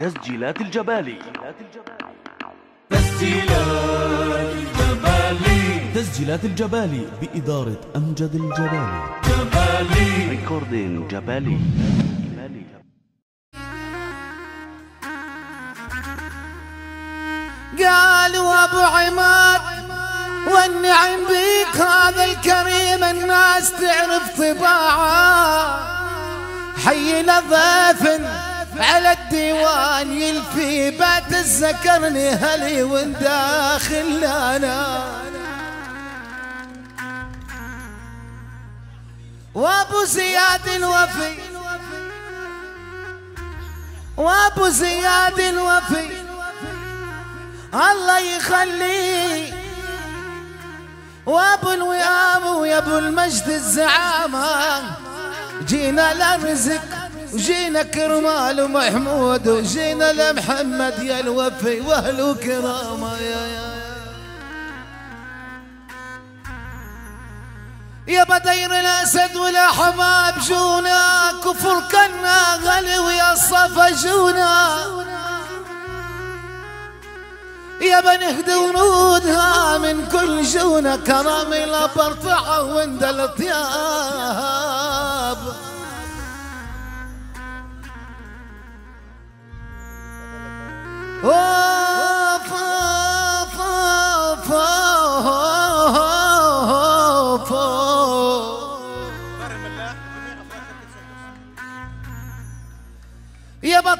تسجيلات الجبالي تسجيلات الجبالي تسجيلات الجبالي بإدارة أمجد الجبالي جبالي ريكوردين جبالي جبالي. قالوا أبو عماد والنعم بيك هذا الكريم الناس تعرف طباعه. حينا ضيف على الديوان يلفي بات الزكرني هلي ونداخل أنا وابو زياد الوفي وابو زياد الوفي الله يخليه وابو الوئام ويا ابو المجد الزعامة جينا لرزق. وجينا كرمال ومحمود وجينا لمحمد يا الوفي وأهل كرامة يا يا يا. بدير الاسد والاحباب جونا كفر كنا غلي ويا الصفا جونا. يا بنهدي ورودها من كل جونة كرامي لا برطعه وند الطياب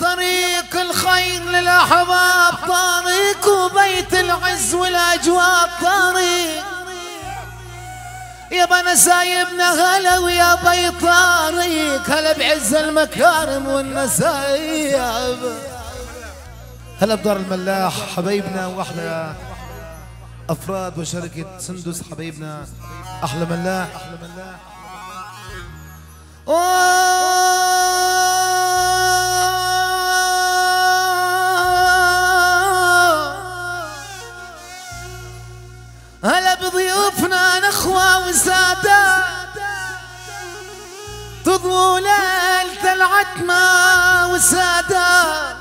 طريق الخير للأحباب طريق وبيت العز والأجواء طريق. يا نسايبنا هلا ويا بي طريق هلا بعز المكارم والنسايب هلا بدار الملاح حبايبنا وأحلى أفراد وشركة سندس حبايبنا أحلى ملاح. أحلى ملاح وسادة. تضووا ليلة العتمة وسادات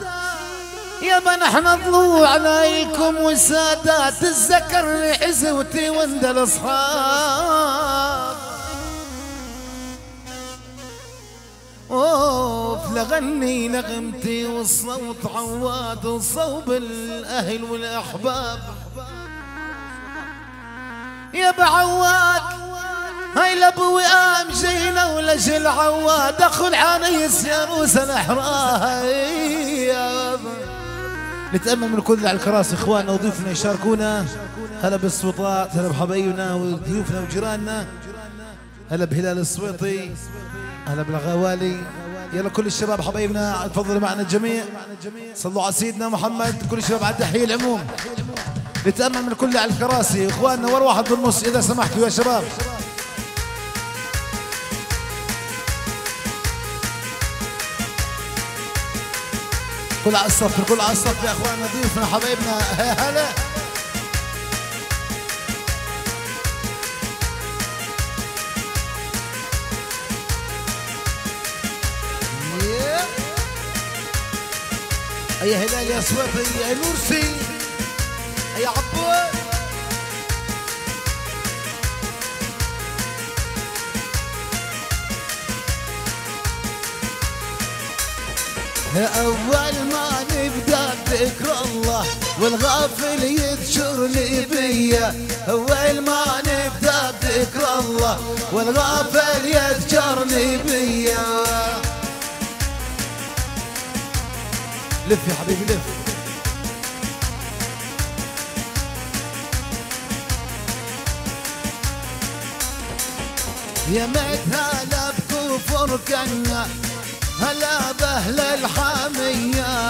يابا نحن ضلوع عليكم وسادات تذكرني حزوتي وند الأصحاب. أوف لغني نغمتي والصوت عواد وصوب الأهل والأحباب. يا بعواد هاي لابو وئام جينا ولا جل عواد أخو العريس يا روس الاحرار نتأمل من كل على الكراسي إخواننا وضيوفنا يشاركونا. هلا بالسلطات هلا بحبايبنا وضيوفنا وجيراننا. هلا بهلال السويطي هلا بالغوالي. يلا كل الشباب حبايبنا تفضلوا معنا الجميع. صلوا على سيدنا محمد. كل الشباب على التحيه العموم. نتامل من كل على الكراسي إخواننا ور واحد بالنص إذا سمحتوا يا شباب؟ كل على الصف كل على الصف يا إخواننا. ضيوفنا حبايبنا. هلا. يا هلال يا سويطي يا نورسي يا عبود أول ما نبدأ بذكر الله والغافل يذكرني بيا أول ما نبدأ بذكر الله والغافل يذكرني بيا لف يا حبيبي لف. يا متهلا بكفر كنا هلا بأهل الحامية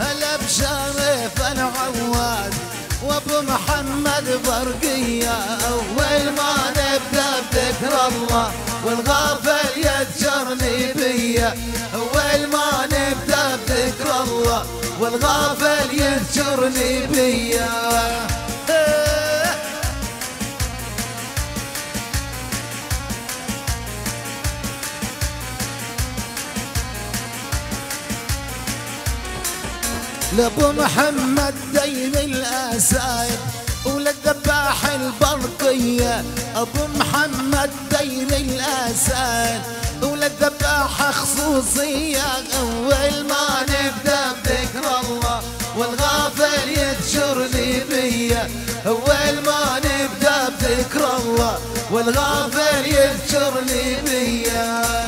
هلا بشرف العواد وأبو محمد برقية. أول ما نبدأ بذكر الله والغافل يذكرني بيا أول ما نبدأ بذكر الله والغافل يذكرني بيا لابو محمد دين الاسايد وللذباح البرقية. أبو محمد دين الاسايد وللذباح خصوصية. أول ما نبدأ بذكر الله والغافل يتشرني بيا. أول ما نبدأ بذكر الله والغافل يذكرني بيا.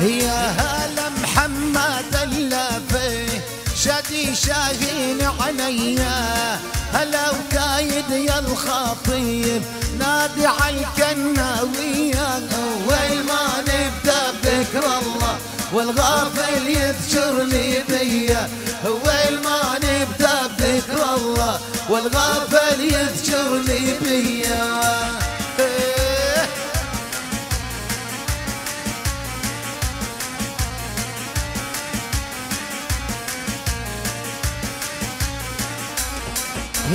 يا هلا محمد اللافي شادي شاهين عليا هلا وقايد يا الخطيب نادي على الكناوية أول ما نبدأ بذكر الله والغافل يذكرني بيا. أول ما نبدأ بذكر الله والغافل يذكرني بيا.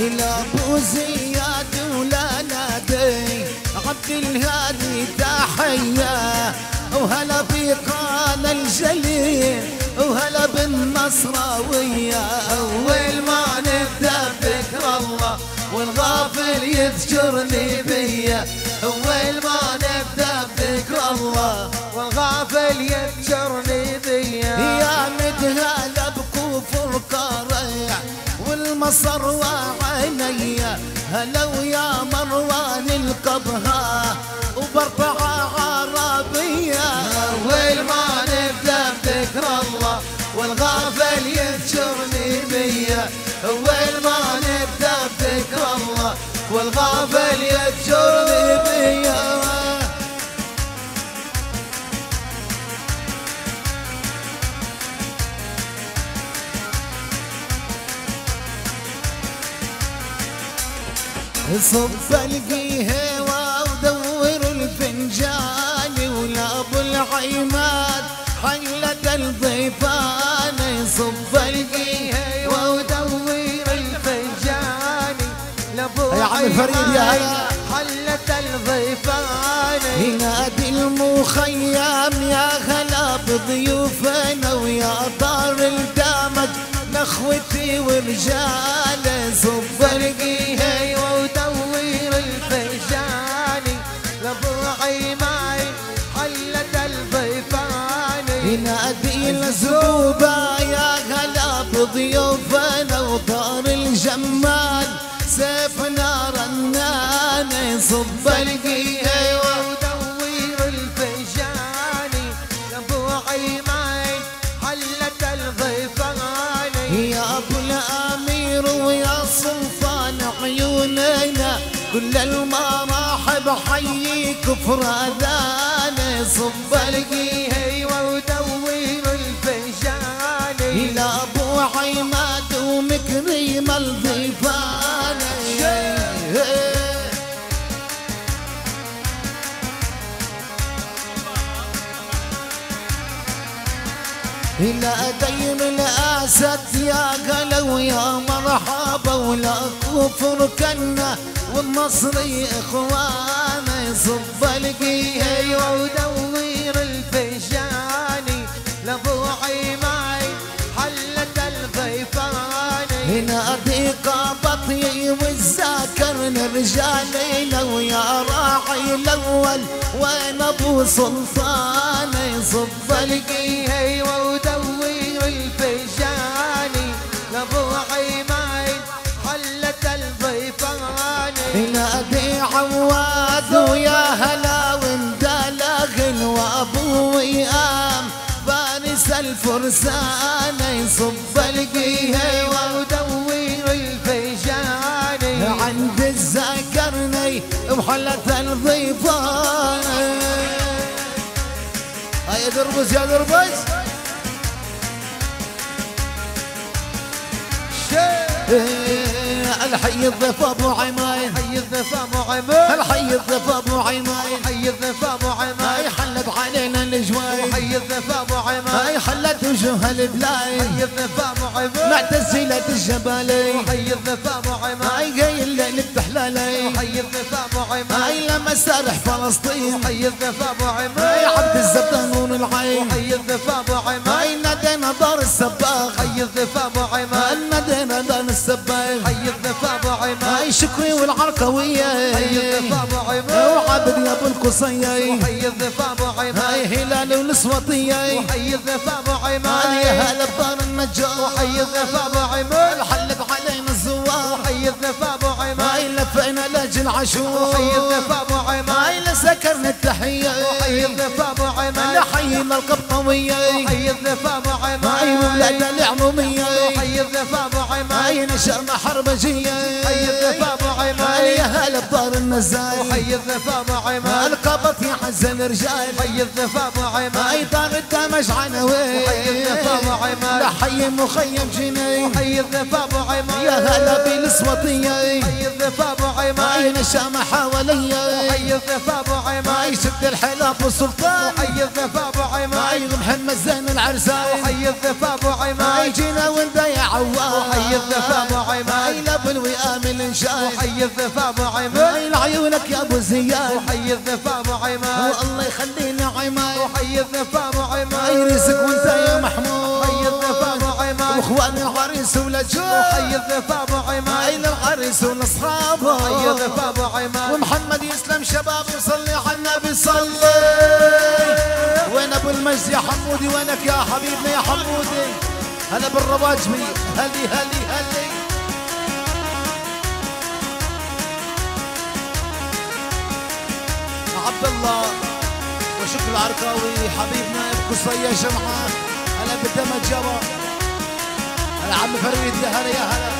هلا أبو زياد ولا نادي عبد الهادي تحيه وهلا في قال الجليل وهلا بالنصراوية. أول ما نبدأ بذكر الله والغافل يذكرني بيا أول ما نبدأ بذكر الله والغافل يذكرني بيا يا مدهالة بكفر قريع والمصر وعينيا هلا ويا مروان القبها وبرفع عربية أول ما نبدأ بذكر الله والغافل يذكرني بيا. أول ما نبدأ بذكر الله والغافل يذكرني بيا. صب القهوة ودور الفنجان ولا ابو العماد حلة الضيفان صب القهوة ودور الفنجان لابو يا عم فريد يا. حلة الضيفان. ينادي المخيم يا هلا بضيوفنا ويا دار الدمج لاخوتي ورجال. صب القهوة الزوبة يا هلا بضيوفنا ودار الجمال. سيفنا رنان صب القهوة ودور الفنجان لابو عيماين حلة الضيفان يا أبو الأمير ويا سلطان عيوننا كل المراحب حييك فرادان صب القهوة دين الأسد يا قلو يا مرحبا ولا كفر كنا والنصري إخوانا صب القهوة ودور الفنجاني لابو عيماي حلة الضيفان هنا ضيقة بطي والذاكر رجالي ويا راعي الأول وين أبو سلطان. صب القهوة الفنجاني لابو عيماين حلة الضيفان نادي عواد ويا هلا وندلغ وابو ويام فارس الفرسان يصب القهوة ودور الفنجان عند الزكرني بحلة الضيفان. هيا دربس يا دربس الحي الضيف ابو عماي حي الضيف ابو عمر الحي الضيف ابو عماي حي الضيف ابو عمر هاي حلت علينا الجواي حي الضيف ابو عمر هاي حلت وجوه البلاي حي الضيف ابو عمر معتزلة الجبالي حي الضيف ابو عمر هاي قايل نفتح الجبالي حي الضفا ابو عماد هاي لما سارح فلسطين حي الضفا ابو هاي عماد عبد الزبدة نور العين حي الضفا ابو عماد هاي نادينا دار السباغ حي الضفا ابو هاي السباغ حي الضفا ابو عماد هاي شكري والعركوية حي الضفا ابو عماد وعبد يا أبو القصية حي الضفا ابو عماد هاي هلال والاسوطية حي الضفا ابو هاي عماد هلا بدار النجار. حي الضفا ابو عماد عماد هاي لفينا لأجل عاشور. حي الضفا أبو عماد هاي لسكرنا التحية. حي الضفا أبو عماد لحينا القبطوية حي الضفا أبو هاي عماد ولاد العمومية حي الضفا أبو عماد هاي نشرنا حربجية. حي الضفا أبو هاي يا هلا بدار النزاي حي الضفا ابو عماد القبط يحزن رجال حي الضفا ابو عماد دار الدمج عنوي حي الضفا ابو عماد لحي مخيم جني. حي الضفا ابو عماد يا هلا بالاسوطية حي الضفا ابو عماد نشام حواليا حي الضفا ابو عماد هاي شد الحلاف والسلطان حي الضفا ابو عماد محمد زين العرسان. حي الضفا ابو عماد جينا وندا يا عوام. حي الضفا ابو عماد لابن وئام الانشاء حي الضفا ابو عماد لعيونك يا أبو زياد. حي الضفا ابو عماد والله يخلينا عماد حي الضفا ابو عماد رزق وأنت يا محمود. حي الضفا ابو عماد وإخوان العريس ولا جو حي الضفا ابو عماد للعريس ولاصحابه حي الضفا ابو عماد ومحمد يسلم شباب يصلي على النبي. صلي. وين أبو المجد يا حمودي؟ وينك يا حبيبنا يا حمودي؟ هلا بالرواجبي هلي هلي هلي. عبد الله وشكر العركاوي حبيبنا بقصية جمعة هلا بالدمج جبا هلا عم فريد يا هلا يا هلا.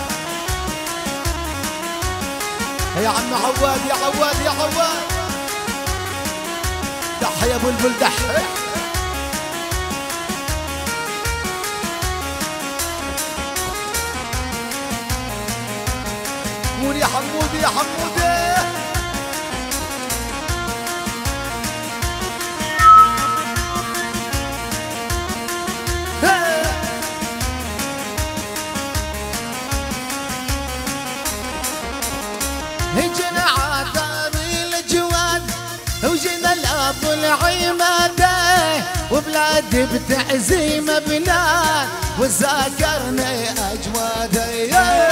يا عم عواد يا عواد يا عواد. دح يا بلبل دح. قول يا حمودي يا حمودي. وبلاد بتعزيم بلاد وذاكرنا اجواده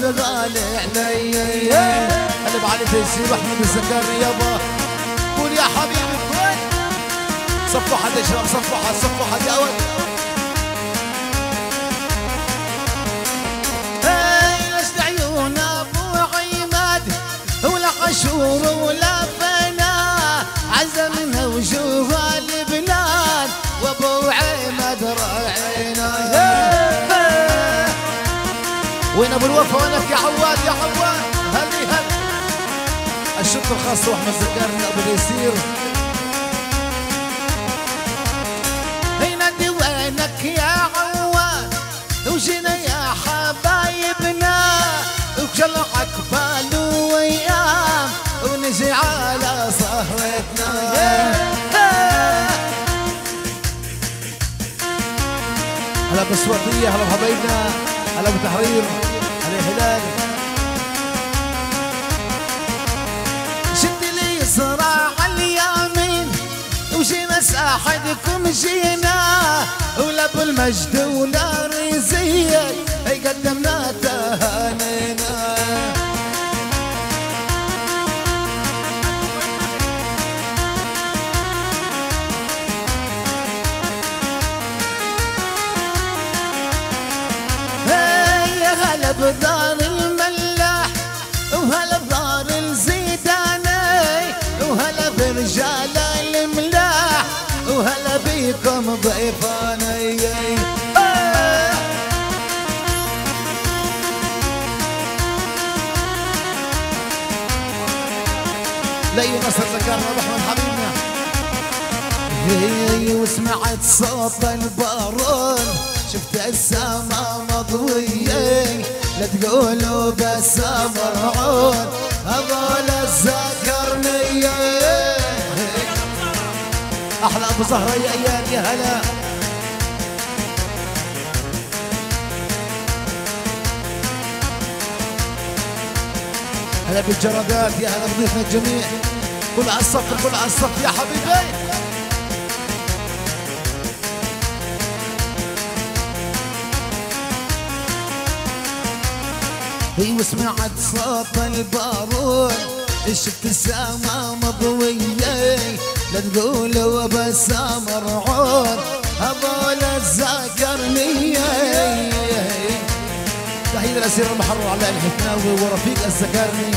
والاصهاب غالي علي هلا بعلي تيسير واحمد الزكريا يابا. قول يا حبيبي كل صفوا حد يا شباب صفوا حد صفوا حد يا ولد عيون أبو عماد؟ ولا عاشور ولا فنا. عزمنا وجوه البلاد. وأبو عماد راعينا وين أبو الوفا؟ يا عواد يا عواد هلي هل الشكر الخاص واحمد زكريا أبو اليسير. هنا دي وينك يا عواد وجينا يا حبايبنا. وكل عقبال وأيام ونجي على سهرتنا. هلا بسوطية هلا بحبايبنا هلا بتحرير. ساحدكم جينا ولا بالمجد ولا رزية فيكم ضيفاني آه. لي نصر ذكرنا رحمة حبيبنا. هي وسمعت صوت البارون. شفت السما مضوية. لا تقولوا بس مرعون. هذول الذكرنية زهرة يا أيام يا هلا. هلا بالجرادات يا هلا بضيفنا الجميع. كل على الصف الكل على الصف يا حبيبي. هي وسمعت صوت البارون شفت السما مضوية. لا تقولوا بس مرعون هذول الزكرنية تحية الأسير المحرر علاء الحفناوي ورفيق الزكرني.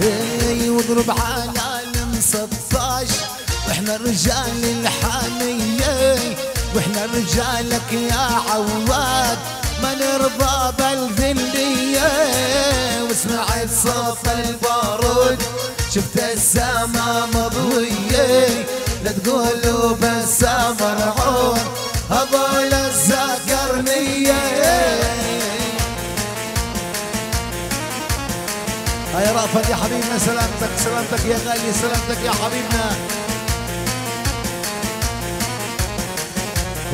هي واضرب على الم 16 وإحنا الرجال الحامية. وإحنا رجالك يا عواد ما نرضى بالذلية وسمعت صوت البارود. شفت السما مضوية. لا تقولوا بس مرعون. هذول الزكرنية هيا رأفت يا حبيبنا سلامتك سلامتك يا غالي سلامتك يا حبيبنا.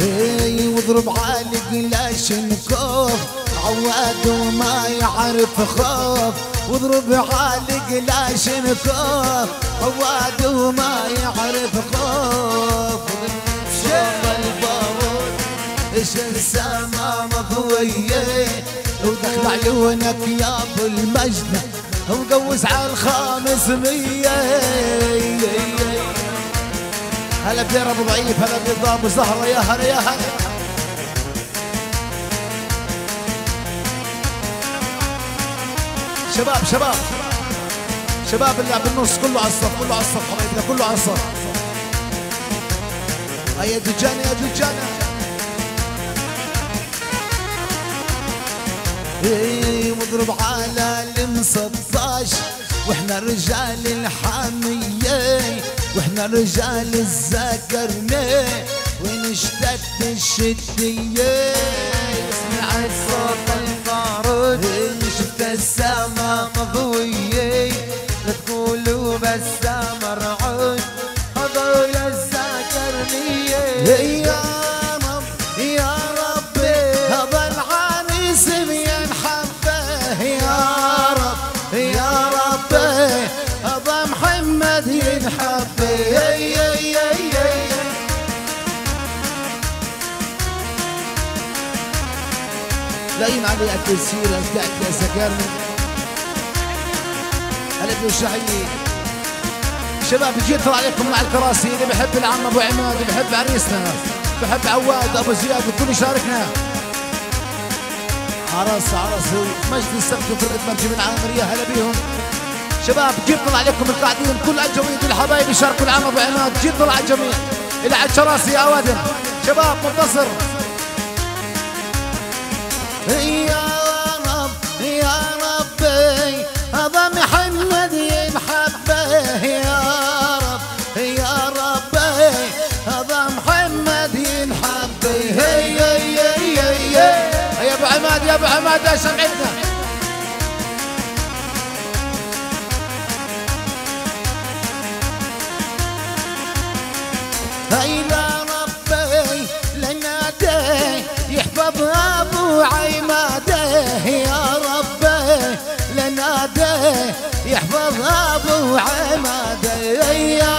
اي واضرب عالق لا عواد وما يعرف خوف واضرب عالق لا شنكوف عواد وما يعرف خوف. صوت البارود إيش السما مضوية. ودخل عيونك يا أبو المجد ومقوس على الخامس مية. هلا بدير أبو ضعيف هلا بدير ابو زهرة يا هلا يا هلا. شباب شباب. شباب اللي بالنص كله على الصف كله على الصف حبايبنا كله على الصف. هيا دجانة يا دجانة. إيه مضرب على الم 16 وإحنا رجال الحامية وإحنا رجال الزكرنة وين اشتد الشدية. سمعت صوت البارود شفت السما مضوية. لا تقولوا بس مرعون هذول الزكرنية علي بتاعت يا سكرني هلا بالشحيين شباب جيت اطلع عليكم مع الكراسي. اللي بحب العم أبو عماد بحب عريسنا بحب عواد أبو زياد الكل يشاركنا. عرس عرس مجد السبت وفرقة مرجي من عامر يا هلا بيهم. شباب جيت طلع عليكم القاعدين كل الجميع الحبايب يشاركوا العم أبو عماد. جيت طلع على الجميع اللي على الكراسي يا اوادم شباب منتصر. يا رب يا ربي هذا محمد ابو عماد يا ابو عماد يا ابو عماده يا ربي لنادي يحفظ أبو عماده يا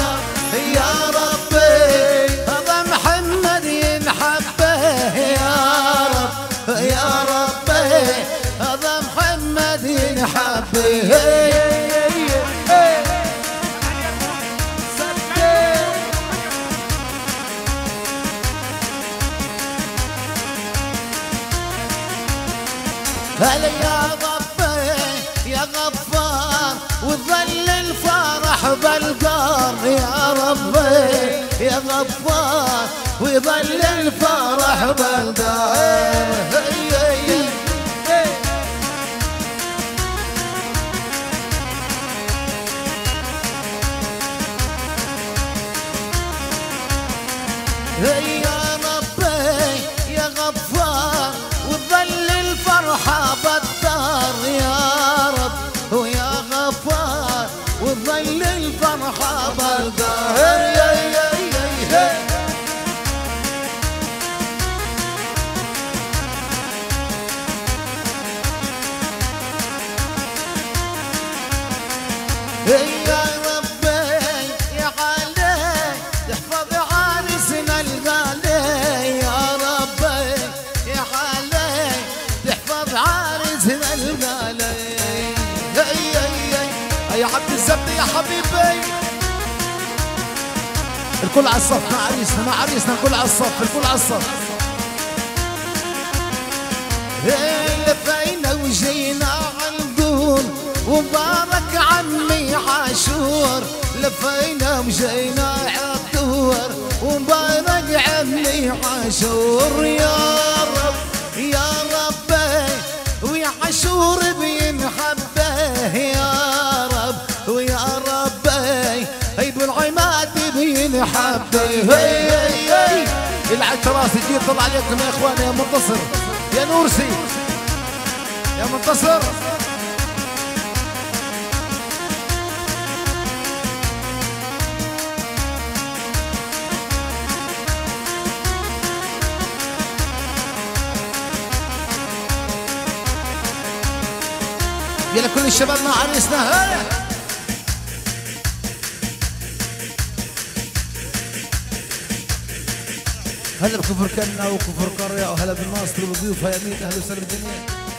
رب يا ربي. هذا محمد ينحبه يا رب يا ربي. هذا محمد ينحبه. هلا يا غفار يا غفار وظل الفرح بالدار يا ربي؟ يا غفار ويظل الفرح بالدار الزبد يا حبيبي. الكل على الصف مع عريسنا مع عريسنا الكل على الصف الكل على الصف. لفينا وجينا عالدور ومبارك عمي عاشور. لفينا وجينا عالدور ومبارك عمي عاشور. يا رب يا ربي ويا عاشور بينحبه يا هي هي هي. العتراس يجي طلع عليكم يا إخواني يا منتصر. يا نورسي. يا منتصر. يلا كل الشباب مع عريسنا هلا هلا بكفر كنا وكفر قرية وهلا بالناصر وضيوف هيا مين أهلا وسهلا بالجميع